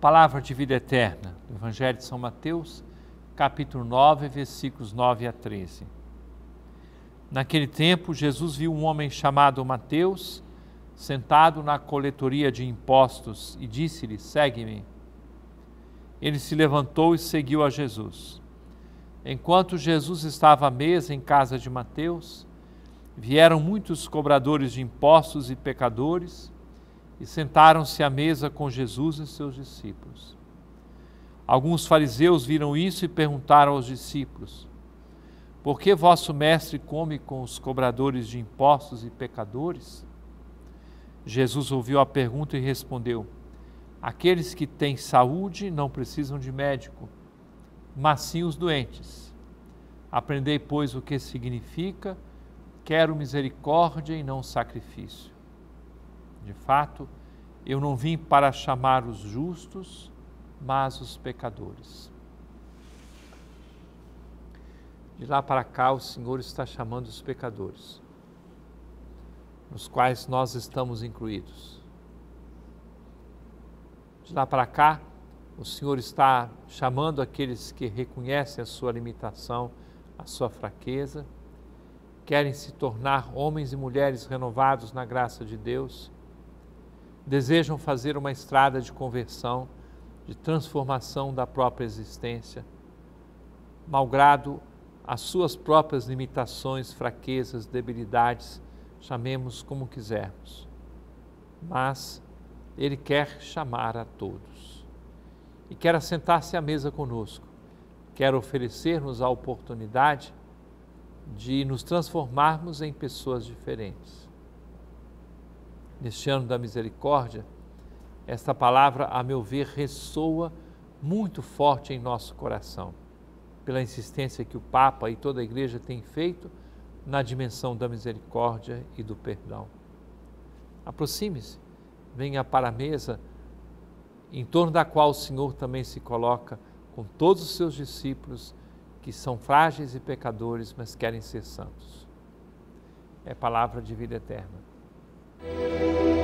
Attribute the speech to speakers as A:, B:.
A: Palavra de vida eterna, do Evangelho de São Mateus, capítulo 9, versículos 9 a 13. Naquele tempo, Jesus viu um homem chamado Mateus sentado na coletoria de impostos e disse-lhe: Segue-me. Ele se levantou e seguiu a Jesus. Enquanto Jesus estava à mesa em casa de Mateus, vieram muitos cobradores de impostos e pecadores e sentaram-se à mesa com Jesus e seus discípulos. Alguns fariseus viram isso e perguntaram aos discípulos: Por que vosso mestre come com os cobradores de impostos e pecadores? Jesus ouviu a pergunta e respondeu: Aqueles que têm saúde não precisam de médico, mas sim os doentes. Aprendei, pois, o que significa: quero misericórdia e não sacrifício de fato, eu não vim para chamar os justos, mas os pecadores. De lá para cá, o Senhor está chamando os pecadores, nos quais nós estamos incluídos. De lá para cá, o Senhor está chamando aqueles que reconhecem a sua limitação, a sua fraqueza, querem se tornar homens e mulheres renovados na graça de Deus desejam fazer uma estrada de conversão, de transformação da própria existência, malgrado as suas próprias limitações, fraquezas, debilidades, chamemos como quisermos. Mas Ele quer chamar a todos e quer assentar-se à mesa conosco, quer oferecer-nos a oportunidade de nos transformarmos em pessoas diferentes neste ano da misericórdia, esta palavra, a meu ver, ressoa muito forte em nosso coração, pela insistência que o Papa e toda a Igreja têm feito na dimensão da misericórdia e do perdão. Aproxime-se, venha para a mesa em torno da qual o Senhor também se coloca com todos os seus discípulos que são frágeis e pecadores, mas querem ser santos. É palavra de vida eterna. Música